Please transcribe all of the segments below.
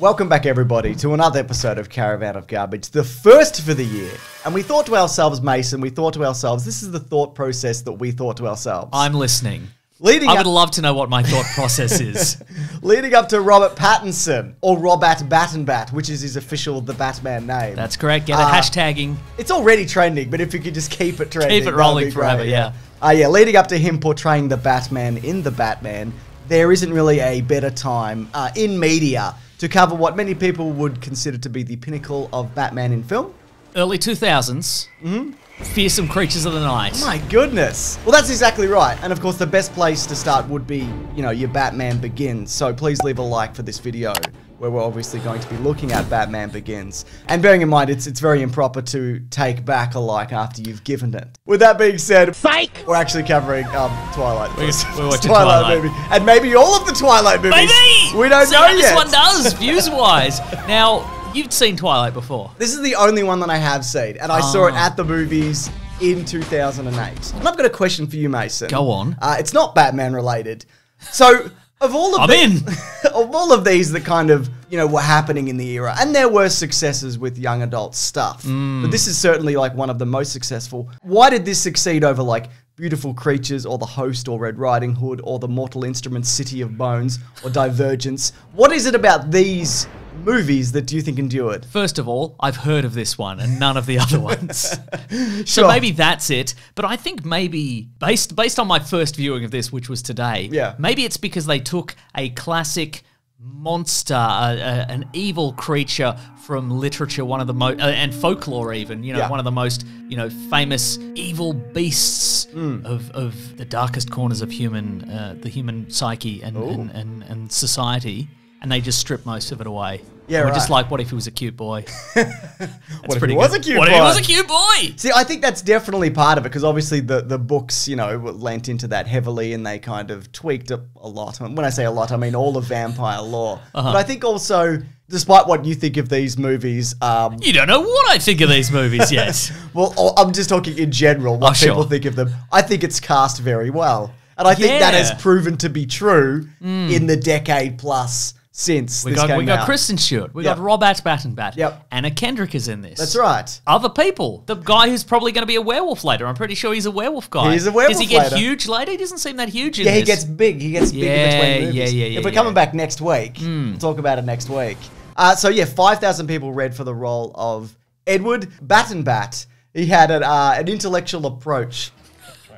Welcome back, everybody, to another episode of Caravan of Garbage, the first for the year. And we thought to ourselves, Mason, we thought to ourselves, this is the thought process that we thought to ourselves. I'm listening. leading I up, would love to know what my thought process is. leading up to Robert Pattinson, or Robert Battenbat, which is his official The Batman name. That's correct. Get a Uh, hashtagging. It's already trending, but if you could just keep it trending, Keep it that'd rolling be forever, great, yeah. Uh, yeah, leading up to him portraying the Batman in the Batman, there isn't really a better time uh, in media to cover what many people would consider to be the pinnacle of Batman in film. Early 2000s. Mm-hmm. Fearsome Creatures of the Night. My goodness. Well, that's exactly right. And of course, the best place to start would be, you know, your Batman Begins. So please leave a like for this video, where we're obviously going to be looking at Batman Begins. And bearing in mind, it's it's very improper to take back a like after you've given it. With that being said, Psych! we're actually covering um, Twilight. We're- we're watching Twilight. movie, and maybe all of the Twilight movies. Baby! we don't See know how yet. this one does, views wise. Now, you've seen Twilight before. This is the only one that I have seen, and I saw it Ah. at the movies in 2008. And I've got a question for you, Mason. Go on. Uh, it's not Batman related. So, of all of I'm the- in. of all of these that kind of you know were happening in the era, and there were successes with young adult stuff, Mm. but this is certainly like one of the most successful. Why did this succeed over like? Beautiful Creatures, or The Host, or Red Riding Hood, or The Mortal Instruments City of Bones, or Divergence? What is it about these movies that do you think endured? First of all, I've heard of this one and none of the other ones. Sure. So maybe that's it. But I think maybe based based on my first viewing of this, which was today, Yeah. maybe it's because they took a classic monster, a, a- an evil creature from literature, one of the most uh, and folklore, even you know, Yeah. one of the most you know famous evil beasts Hmm. of, of the darkest corners of human uh, the human psyche and, and, and and society. And they just stripped most of it away. Yeah, And we're just like, what if he was a cute boy? what if it was good. a cute what boy? if he was a cute boy? See, I think that's definitely part of it because obviously the, the books, you know, lent into that heavily and they kind of tweaked it a lot. When I say a lot, I mean all of vampire lore. Uh-huh. But I think also, despite what you think of these movies, um, You don't know what I think of these movies yet. well, oh, I'm just talking in general, what Oh, sure. people think of them. I think it's cast very well. And I think that has proven to be true in the decade plus since We this got came we got out. Kristen Stewart. We Yep. got Robert Battenbat. Yep. Anna Kendrick is in this. That's right. Other people. The guy who's probably going to be a werewolf later. I'm pretty sure he's a werewolf guy. He's a werewolf Does he get later. huge later? He doesn't seem that huge in Yeah, he this. gets big. He gets big Yeah, between movies. yeah, yeah, yeah, If we're yeah. coming back next week, we'll talk about it next week. Uh, so yeah, five thousand people read for the role of Edward Battenbat. He had an, uh, an intellectual approach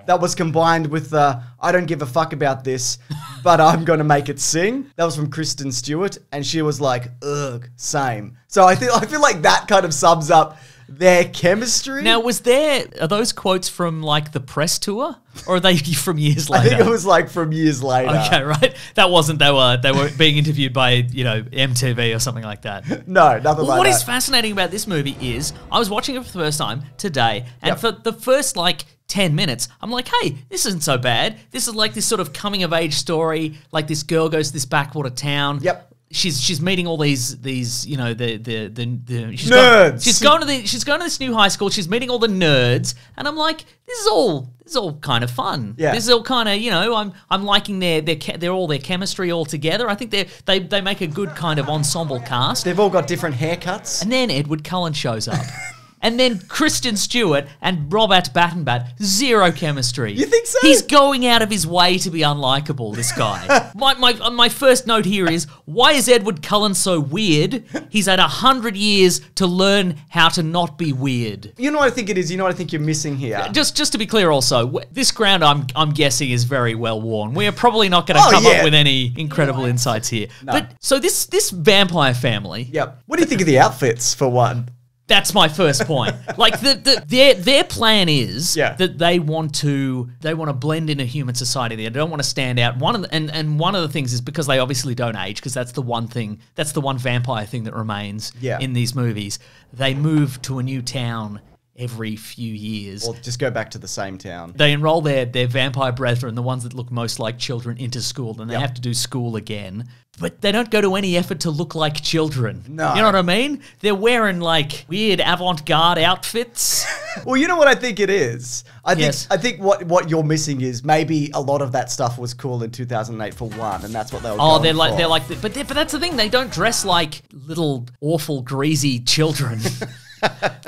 that was combined with uh, I don't give a fuck about this, but I'm going to make it sing. That was from Kristen Stewart, and she was like, "Ugh, same." So I feel I feel like that kind of sums up their chemistry. Now, was there are those quotes from like the press tour, or are they from years later? I think it was like from years later. Okay, right. That wasn't they were they were being interviewed by you know MTV or something like that. No, nothing Well, like what that. is fascinating about this movie is I was watching it for the first time today, and Yep. for the first like 10 minutes, I'm like, hey, this isn't so bad. This is like this sort of coming of age story. Like this girl goes to this backwater town. Yep. She's she's meeting all these these you know the the the, the she's Nerds. Going, she's going to the she's going to this new high school. She's meeting all the nerds, and I'm like, this is all this is all kind of fun. Yeah. This is all kind of you know I'm I'm liking their their they're all their chemistry all together. I think they they they make a good kind of ensemble cast. They've all got different haircuts. And then Edward Cullen shows up. and then Kristen Stewart and Robert Battenbat, zero chemistry. You think so? He's going out of his way to be unlikable, this guy. my, my, uh, my first note here is why is Edward Cullen so weird? He's had a hundred years to learn how to not be weird. You know what I think it is? You know what I think you're missing here? Just, just to be clear, also, this ground I'm, I'm guessing is very well worn. We are probably not going to Oh, come yeah. up with any incredible insights here. But so this, this vampire family, Yep. What do you think of the outfits, for one? That's my first point. like the, the their their plan is Yeah. that they want to they want to blend in a human society. They don't want to stand out. One of the, and and one of the things is because they obviously don't age because that's the one thing that's the one vampire thing that remains Yeah. in these movies. They move to a new town every few years. Or just go back to the same town. they enroll their, their vampire brethren, the ones that look most like children, into school, and they Yep. have to do school again. But they don't go to any effort to look like children. No. You know what I mean? They're wearing like weird avant garde outfits. Well, you know what I think it is. I think Yes. I think what what you're missing is maybe a lot of that stuff was cool in 2008 for one, and that's what they were. Oh, they're like for. they're like, but they but that's the thing. They don't dress like little awful greasy children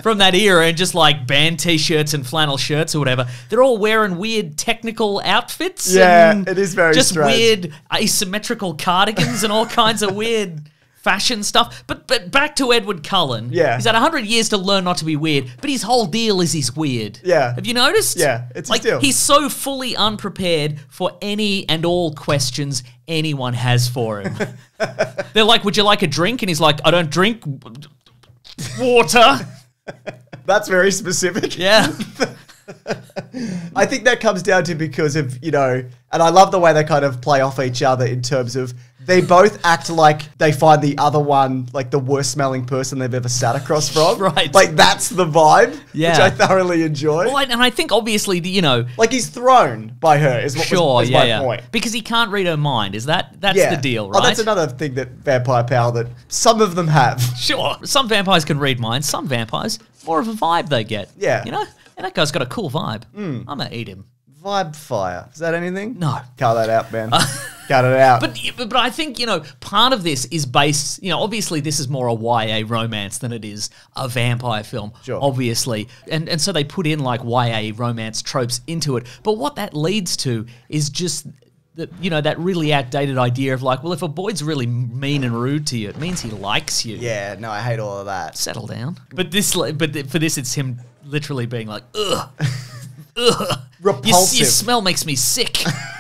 from that era, and just like band t-shirts and flannel shirts or whatever. They're all wearing weird technical outfits. Yeah, it is very just strange. weird asymmetrical cardigans and all kinds of weird. Fashion stuff, but but back to Edward Cullen. Yeah. he's had hundred years to learn not to be weird, but his whole deal is he's weird. Yeah. have you noticed? Yeah, it's like he's so fully unprepared for any and all questions anyone has for him. They're like, "Would you like a drink?" And he's like, "I don't drink water." That's very specific. Yeah, I think that comes down to because of, you know, and I love the way they kind of play off each other in terms of they both act like they find the other one like the worst smelling person they've ever sat across from. Right. Like that's the vibe, which I thoroughly enjoy. well, and I think obviously, you know, like he's thrown by her is what was- sure, is yeah, my yeah, point. because he can't read her mind. Is that that's Yeah. the deal, right? Oh, that's another thing that vampire power that some of them have. Sure, some vampires can read minds. Some vampires more of a vibe they get. Yeah. you know, and that guy's got a cool vibe. Hmm. I'm gonna eat him. Vibe fire. Is that anything? No. Cut that out, man. Cut it out. But, but I think you know part of this is based. You know, obviously this is more a YA romance than it is a vampire film. Sure. Obviously, and and so they put in like YA romance tropes into it. But what that leads to is just. The, you know that really outdated idea of like, well, if a boy's really mean and rude to you, it means he likes you. yeah, no, I hate all of that. settle down. But this, but th- for this, it's him literally being like, ugh, ugh, Your, Repulsive. your smell makes me sick,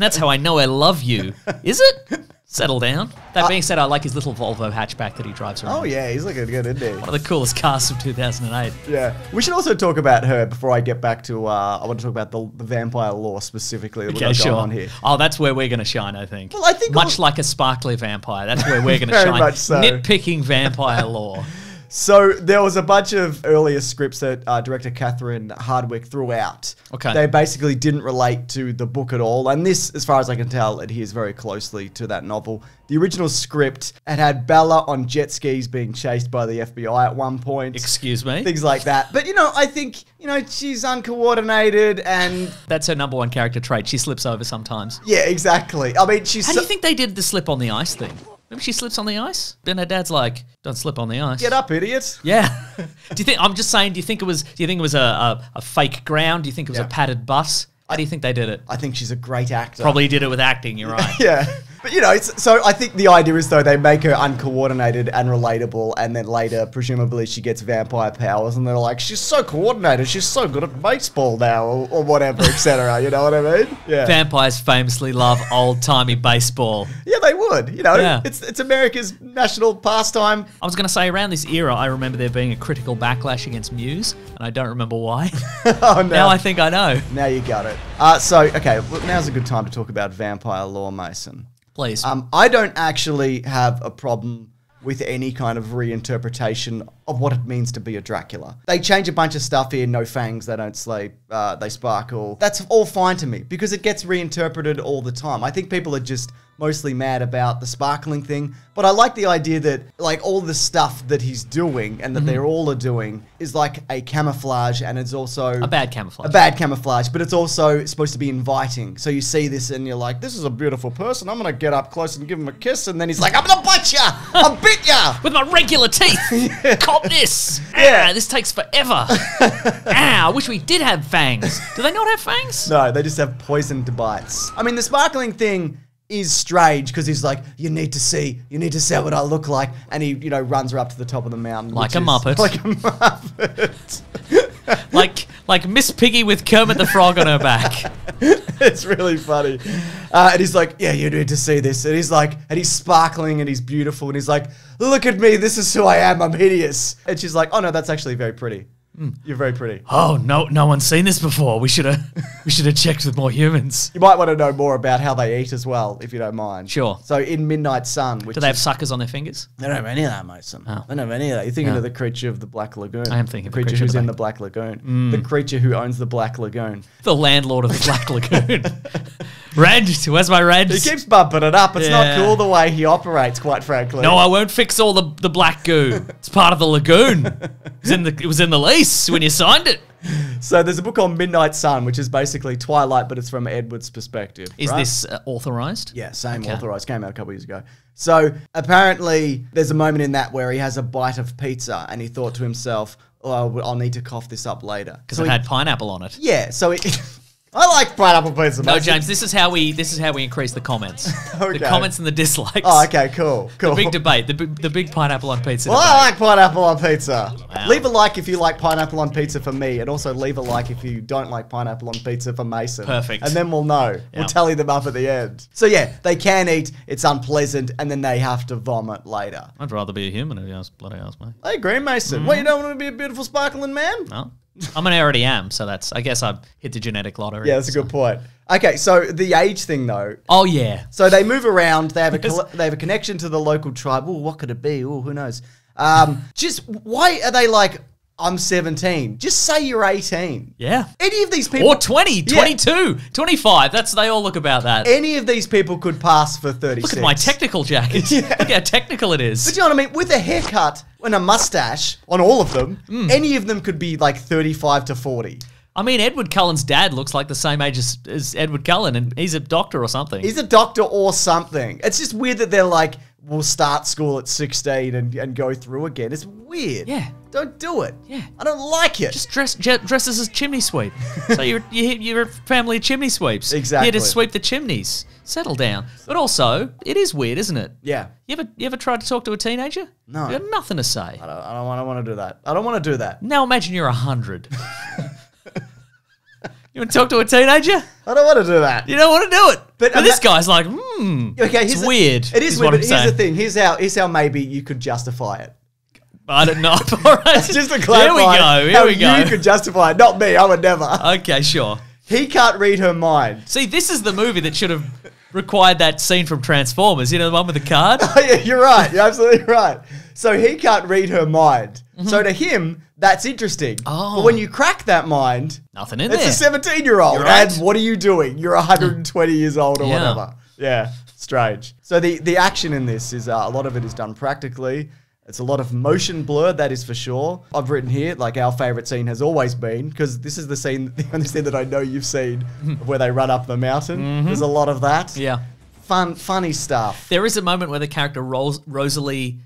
and that's how I know I love you. Is it? Settle down. That being said, I like his little Volvo hatchback that he drives around. Oh yeah, he's looking good, isn't he? One of the coolest cars of 2008. Yeah. We should also talk about her before I get back to. Uh, I want to talk about the, the vampire law specifically that Okay, sure. on here. Oh, that's where we're going to shine, I think. Well, I think much like a sparkly vampire, that's where we're going to Very shine. much so. Nitpicking vampire law. So there was a bunch of earlier scripts that uh, director Catherine Hardwicke threw out. Okay. They basically didn't relate to the book at all, and this, as far as I can tell, adheres very closely to that novel. The original script had had Bella on jet skis being chased by the FBI at one point. Excuse me. things like that. But you know, I think you know she's uncoordinated, and That's her number one character trait. She slips over sometimes. yeah, exactly. I mean, she's How do you think they did the slip on the ice thing? Maybe she slips on the ice. Then her dad's like, "Don't slip on the ice." get up, idiot. Yeah. do you think? I'm just saying. Do you think it was? Do you think it was a, a, a fake ground? Do you think it was Yeah. a padded bus? How do you think they did it? I think she's a great actor. Probably did it with acting. You're right. Yeah. But you know, it's, so I think the idea is though they make her uncoordinated and relatable, and then later, presumably, she gets vampire powers, and they're like, she's so coordinated, she's so good at baseball now, or, or whatever, etc. You know what I mean? Yeah. Vampires famously love old timey baseball. yeah, they would. You know, Yeah. it's it's America's national pastime. I was going to say around this era, I remember there being a critical backlash against Muse, and I don't remember why. oh no. now I think I know. now you got it. Uh, so okay, well, now's a good time to talk about vampire law, Mason. Please. Um, I don't actually have a problem with any kind of reinterpretation of what it means to be a Dracula. They change a bunch of stuff here. No fangs. They don't sleep, Uh, they sparkle. That's all fine to me because it gets reinterpreted all the time. I think people are just mostly mad about the sparkling thing, but I like the idea that like all the stuff that he's doing and that they're all are doing is like a camouflage, and it's also a bad camouflage. a bad camouflage, but it's also supposed to be inviting. So you see this and you're like, this is a beautiful person. I'm going to get up close and give him a kiss. And then he's like, I'm to bite ya. I'll bit ya. with my regular teeth. Cop this. Yeah. Ah, this takes forever. ah, I wish we did have fangs. Do they not have fangs? No, they just have poisoned bites. I mean, the sparkling thing is strange because he's like, you need to see, you need to see what I look like. And he, you know, runs her up to the top of the mountain. Like a Muppet. Like a Muppet. Like like Miss Piggy with Kermit the Frog on her back. it's really funny. Uh, and he's like, yeah, you need to see this. And he's like, and he's sparkling and he's beautiful. And he's like, look at me. This is who I am. I'm hideous. And she's like, oh no, that's actually very pretty. Hmm. You're very pretty. Oh no, no one's seen this before. We should have, we should have checked with more humans. You might want to know more about how they eat as well, if you don't mind. Sure. So in Midnight Sun, which Do they have is- suckers on their fingers? They don't have any of that, Mason. Oh. They don't have any of that. You're thinking Yeah. of the creature of the Black Lagoon. I am thinking the of the creature creature of who's the in the Black Lagoon. Hmm. The creature who owns the Black Lagoon. The landlord of the Black Lagoon. Reg, where's my Reg? He keeps bumping it up. It's Yeah. not cool the way he operates, quite frankly. No, I won't fix all the, the black goo. It's part of the lagoon. It was, in the, it was in the lease when you signed it. So there's a book called Midnight Sun, which is basically Twilight, but it's from Edward's perspective. Is right? this uh, authorized? Yeah, same Okay. authorized. Came out a couple years ago. So apparently, there's a moment in that where he has a bite of pizza and he thought to himself, "Oh, I'll need to cough this up later." Because so it he- had pineapple on it. yeah. So he, I like pineapple pizza. No, mate. James, this is how we this is how we increase the comments. Okay. The comments and the dislikes. Oh, okay, cool, cool. The big debate. The, big- the big pineapple on pizza Well, debate. I like pineapple on pizza. Wow. Leave a like if you like pineapple on pizza for me, and also leave a like if you don't like pineapple on pizza for Mason. Perfect. And then we'll know. We'll tally them up at the end. So yeah, they can eat. It's unpleasant, and then they have to vomit later. I'd rather be a human if you ask, bloody ask me. I agree, Mason. Mm-hmm. What you don't want to be a beautiful sparkling man? No. I mean, I already am, so that's, I guess I hit the genetic lottery. Yeah, that's a good point. Okay, so the age thing though. Oh, yeah. So they move around. They have a coll- they have a connection to the local tribe. Oh, what could it be? Oh, who knows? Um, just why are they like? I'm 17. Just say you're 18. Yeah. Any of these people, Or 20, 22, 25. That's, they all look about that. any of these people could pass for 36. Look at my technical jacket. Yeah. Look how technical it is. But you know what I mean? With a haircut and a mustache on all of them, Mm. any of them could be like 35 to 40. I mean, Edward Cullen's dad looks like the same age as, as Edward Cullen, and he's a doctor or something. He's a doctor or something. It's just weird that they're like, we'll start school at 16 and, and go through again. It's weird. Yeah. Don't do it. Yeah. I don't like it. just dress je- dresses as chimney sweep. so you're you, you're a family of chimney sweeps. Exactly. Here to sweep the chimneys. Settle down. But also, it is weird, isn't it? yeah. You ever you ever tried to talk to a teenager? No. You got nothing to say. I don't, I don't, want, I don't want to do that. I don't want to do that. Now imagine you're a hundred. you want to talk to a teenager? I don't want to do that. You don't want to do it. But But, this ima- guy's like, hmm. Okay, it's the- weird. It is, weird, what but here's the thing. Here's how, here's how maybe you could justify it. I don't know. All right. Just to clarify Here we go. Here how we go. you could justify it. Not me. I would never. okay, sure. He can't read her mind. See, this is the movie that should have required that scene from Transformers. You know, the one with the card? Oh, yeah, you're right. You're absolutely right. So he can't read her mind. So to him, that's interesting. Mm-hmm. Oh. But when you crack that mind, Nothing in it's there. a 17 year old. Right. And what are you doing? You're 120 years old or Yeah. whatever. Yeah, strange. So the, the action in this is uh, a lot of it is done practically. It's a lot of motion blur, that is for sure. I've written here, like our favorite scene has always been, because this is the scene, the only scene that I know you've seen where they run up the mountain. There's a lot of that. Mm-hmm. Yeah. Fun, funny stuff. There is a moment where the character Ros- Rosalie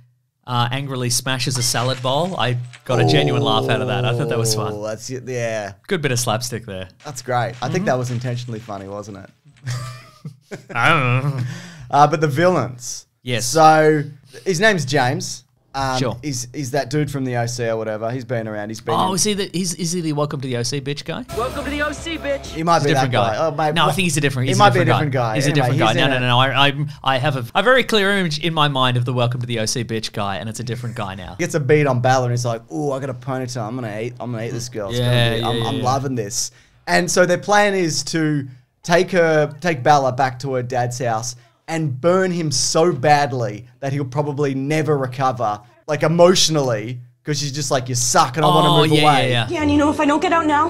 uh, angrily smashes a salad bowl. I got a genuine laugh out of that. I thought that was Oh, fun. that's. Yeah, Good bit of slapstick there. that's great. I Mm-hmm. think that was intentionally funny, wasn't it? I don't know. Uh, but the villains. Yes. So his name's James. Um, Sure. He's, he's that dude from the OC or whatever. He's been around. He's been. Oh, in- is he the is, is he the Welcome to the OC bitch guy? Welcome to the OC, bitch. he might He's a be that different guy. guy. Oh, mate, no, I think he's a different. He might a be a different different guy. He's Anyway, a different guy. No, no, no, no. I, I I have a, a very clear image in my mind of the Welcome to the OC bitch guy, and it's a different guy now. gets a beat on Bella and he's like, "Oh, I got a ponytail. I'm gonna eat. I'm gonna eat this girl. It's gonna Yeah, I'm, yeah, I'm yeah. loving this." And so their plan is to take her, take Bella back to her dad's house and burn him so badly that he'll probably never recover, like emotionally, because she's just like, "You suck," and I want oh to move yeah, away. yeah, yeah. Yeah, and you know, if I don't get out now,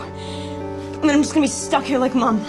then I'm just gonna be stuck here like mom.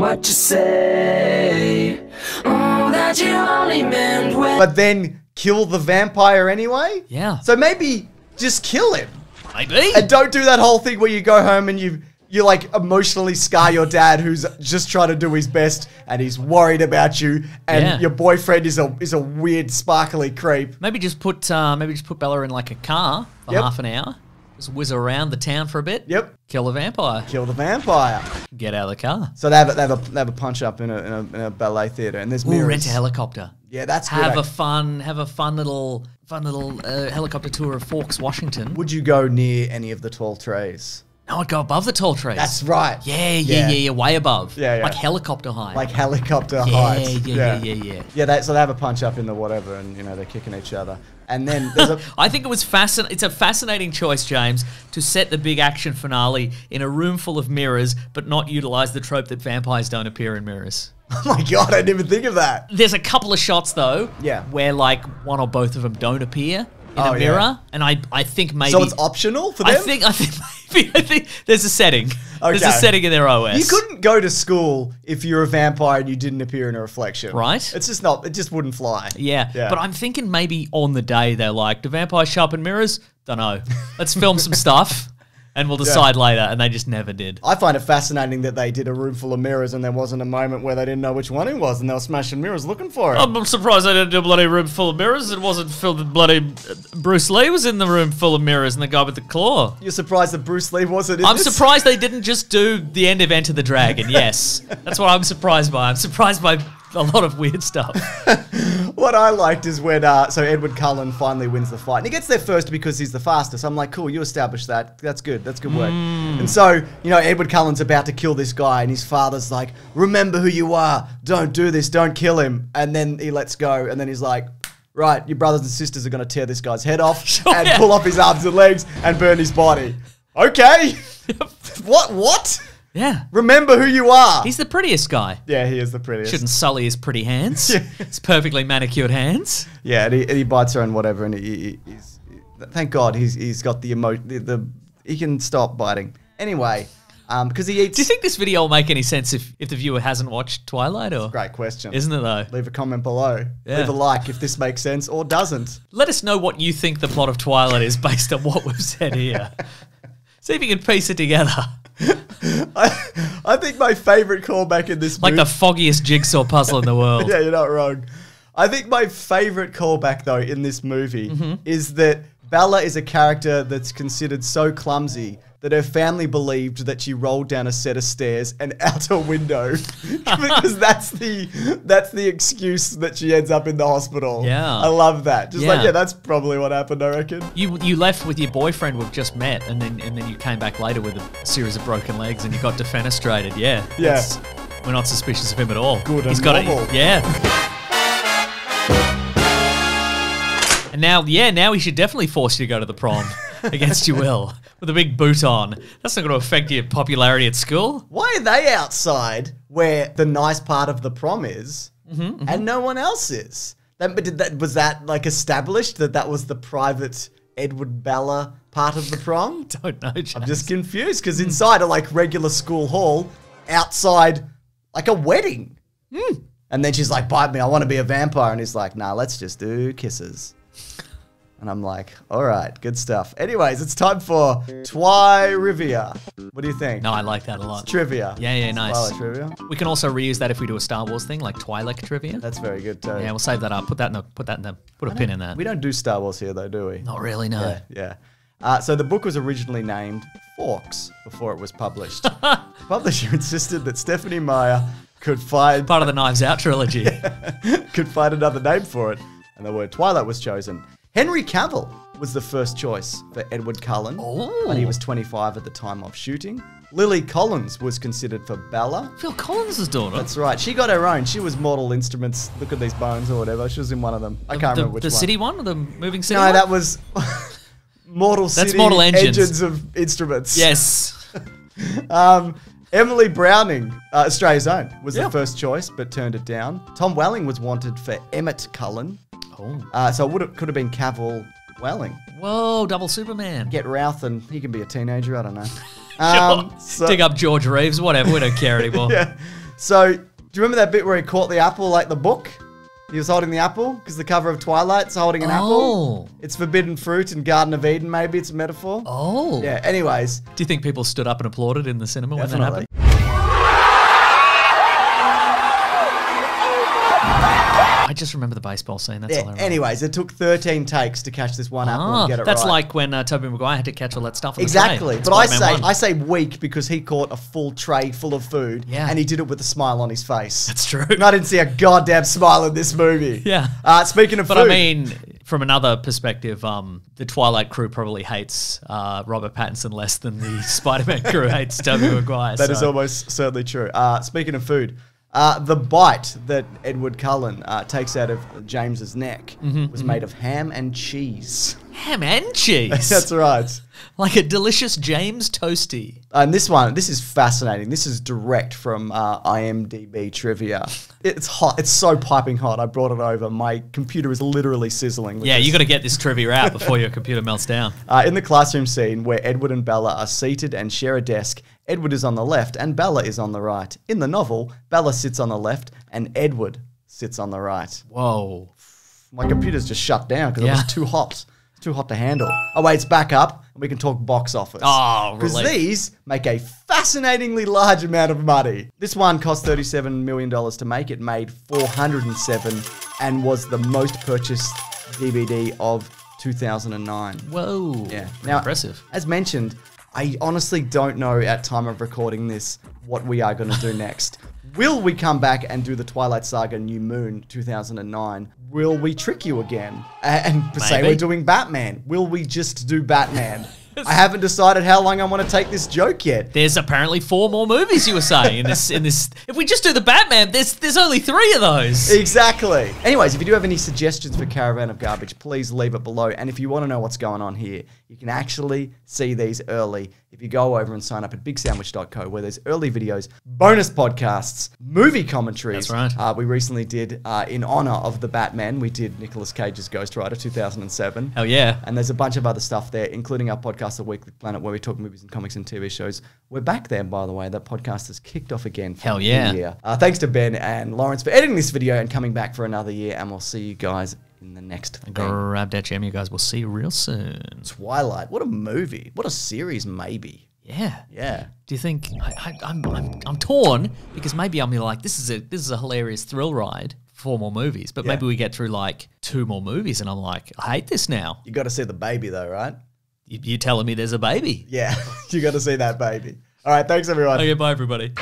What you say? Oh, that you only meant when. But then kill the vampire anyway. Yeah. So maybe just kill him. Maybe. And don't do that whole thing where you go home and you you like emotionally scar your dad who's just trying to do his best and he's worried about you and Yeah. your boyfriend is a is a weird sparkly creep. Maybe just put uh, maybe just put Bella in like a car for Yep. half an hour. Just whiz around the town for a bit. Yep. Kill the vampire. Kill the vampire. Get out of the car. So they have a, they have a, they have a punch up in a, in a, in a ballet theater and there's Ooh, mirrors. rent a helicopter. Yeah, that's good. Have a act- fun, have a fun little, fun little uh, helicopter tour of Forks, Washington. Would you go near any of the tall trees? No, I'd go above the tall trees. That's right. yeah, yeah, yeah, yeah, way above. Yeah, yeah. Like helicopter high. Like helicopter yeah, heights. yeah, yeah, yeah, yeah. Yeah, they, so they have a punch up in the whatever, and you know they're kicking each other. and then there's a I think it was fascinating. It's a fascinating choice, James, to set the big action finale in a room full of mirrors, but not utilize the trope that vampires don't appear in mirrors. oh my god, I didn't even think of that. There's a couple of shots though, Yeah. where like one or both of them don't appear in Oh, a yeah. mirror, and I I think maybe So it's optional for them. I think I think maybe I think there's a setting. There's a setting in their OS. you couldn't go to school if you're a vampire and you didn't appear in a reflection, Right. It's just not. It just wouldn't fly. Yeah. Yeah. but I'm thinking maybe on the day they're like, do vampires sharpen mirrors? Don't know. Let's film some stuff, and we'll decide later. And they just never did. I find it fascinating that they did a room full of mirrors and there wasn't a moment where they didn't know which one it was and they were smashing mirrors looking for it. I'm surprised they didn't do a bloody room full of mirrors. It wasn't filled with bloody. uh, Bruce Lee was in the room full of mirrors, and the guy with the claw. You're surprised that Bruce Lee wasn't in I'm this? surprised they didn't just do the end event of Enter the Dragon. Yes, that's what I'm surprised by. I'm surprised by a lot of weird stuff. What I liked is when uh, so Edward Cullen finally wins the fight, and he gets there first because he's the fastest. I'm like, cool, you established that. That's good. That's good work. Hmm. And so you know, Edward Cullen's about to kill this guy, and his father's like, remember who you are. Don't do this. Don't kill him. And then he lets go, and then he's like. Right, your brothers and sisters are going to tear this guy's head off Sure, and yeah. pull off his arms and legs and burn his body. Okay. what? What? Yeah, Remember who you are. he's the prettiest guy. yeah, he is the prettiest. Shouldn't sully his pretty hands. His perfectly manicured hands. Yeah, and he, and he bites her and whatever, and he, he, he's thank God he's he's got the emo the, the he can stop biting anyway, um, because he eats. Do you think this video will make any sense if, if the viewer hasn't watched Twilight? Or Great question, isn't it though? Leave a comment below. Yeah. Leave a like if this makes sense or doesn't. Let us know what you think the plot of Twilight is based on what we've said here. See if you can piece it together. I, I think my favorite callback in this movie Like the foggiest jigsaw puzzle in the world. yeah, you're not wrong. I think my favorite callback though in this movie Mm-hmm. is that Bella is a character that's considered so clumsy that her family believed that she rolled down a set of stairs and out a window because that's the that's the excuse that she ends up in the hospital. Yeah. I love that. Just like Yeah. yeah, that's probably what happened. I reckon. You you left with your boyfriend we've just met, and then and then you came back later with a series of broken legs, and you got defenestrated. Yeah, Yeah. We're not suspicious of him at all. Good He's and got normal. it. Yeah. And now, yeah, now he should definitely force you to go to the prom against your will with a big boot on. That's not going to affect your popularity at school. Why are they outside where the nice part of the prom is, Mm-hmm, and no one else is? That, but did that was that like established that that was the private Edward Bella part of the prom? Don't know. James. I'm just confused because inside a like regular school hall, outside like a wedding. Hmm. And then she's like, "Bite me! I want to be a vampire." And he's like, "Nah, let's just do kisses." And I'm like, "All right, good stuff." Anyways, it's time for Twi Twirivia. What do you think? No, I like that a lot. Trivia. Yeah, yeah, nice. Twilight trivia. We can also reuse that if we do a Star Wars thing, like Twilight trivia. That's very good too. yeah, we'll save that up. Put that in the put that in the put a pin in that. we don't do Star Wars here though, do we? Not really, no. Yeah. yeah. Uh, so the book was originally named Forks before it was published. the publisher insisted that Stephenie Meyer could find Part of the Knives Out trilogy. could find another name for it, and the word Twilight was chosen. Henry Cavill was the first choice for Edward Cullen, but he was 25 at the time of shooting. Lily Collins was considered for Bella. Phil Collins' daughter. That's right. She got her own. She was Mortal Instruments. Look at these bones or whatever. She was in one of them. I can't the, remember which the one. The city one, or the moving city. No, one? that was Mortal City. That's Mortal Engines. of instruments. yes. Um, Emily Browning, uh, Australia's own, was Yeah. the first choice, but turned it down. Tom Welling was wanted for Emmett Cullen. Oh. Uh, so it would could have been Cavill Welling. Whoa, double Superman. Get Routh and he can be a teenager. I don't know. Um, so, Dig up George Reeves, whatever. We don't care anymore. Yeah. So do you remember that bit where he caught the apple like the book? He was holding the apple because the cover of Twilight's holding an apple. Oh. It's forbidden fruit and Garden of Eden. Maybe it's a metaphor. Oh. Yeah. Anyways, Do you think people stood up and applauded in the cinema when that Definitely. happened? Just remember the baseball scene. That's yeah. all I remember. Anyways, it took 13 takes to catch this one apple Ah, and get it that's right. like when uh, Tobey Maguire had to catch all that stuff. On Exactly. The But I say I say weak because he caught a full tray full of food Yeah. and he did it with a smile on his face. That's true. And I didn't see a goddamn smile in this movie. Yeah. Uh, speaking of food. But food. I mean, from another perspective, um, the Twilight crew probably hates uh, Robert Pattinson less than the Spider-Man crew hates Tobey Maguire. That is so- almost certainly true. Uh, speaking of food, Uh, the bite that Edward Cullen uh, takes out of James's neck Mm-hmm, was made of ham and cheese. Ham and cheese. That's right. like a delicious James toasty. And this one, this is fascinating. This is direct from uh, IMDb trivia. It's hot. It's so piping hot. I brought it over. My computer is literally sizzling. Yeah, you got to get this trivia out before your computer melts down. Uh, in the classroom scene where Edward and Bella are seated and share a desk, Edward is on the left and Bella is on the right. In the novel, Bella sits on the left and Edward sits on the right. Whoa. My computer's just shut down because it was too hot. It's too hot to handle. Oh wait, it's back up, and we can talk box office. Oh, because these make a fascinatingly large amount of money. This one cost thirty-seven million dollars to make. It made four hundred and seven, and was the most purchased DVD of two thousand and nine. Whoa. Yeah. Now, Impressive. As mentioned, I honestly don't know at time of recording this what we are going to do next. Will we come back and do the Twilight Saga New Moon 2009? Will we trick you again and say we're doing Batman? Will we just do Batman? I haven't decided how long I want to take this joke yet. There's apparently four more movies you were saying in this in this if we just do the Batman, there's there's only three of those. Exactly. Anyways, if you do have any suggestions for Caravan of Garbage, please leave it below. And if you want to know what's going on here, you can actually see these early if you go over and sign up at bigsandwich.co, where there's early videos, bonus podcasts, movie commentaries. That's right. Uh, we recently did, uh, in honor of the Batman, we did Nicolas Cage's Ghost Rider 2007. Hell yeah. And there's a bunch of other stuff there, including our podcast, The Weekly Planet, where we talk movies and comics and TV shows. We're back there, by the way. That podcast has kicked off again. For Hell the yeah. year. Uh, thanks to Ben and Laurence for editing this video and coming back for another year. And we'll see you guys in the next thing. Grab that jam, you guys. We'll see you real soon. Twilight. What a movie. What a series, maybe. Yeah. Yeah. Do you think I, I, I'm, I'm I'm torn because maybe I'm like this is a this is a hilarious thrill ride. Four more movies, but Yeah. maybe we get through like two more movies, and I'm like, I hate this now. You got to see the baby, though, right? You, you telling me there's a baby? Yeah. you got to see that baby. All right. Thanks, everyone. Okay, bye everybody.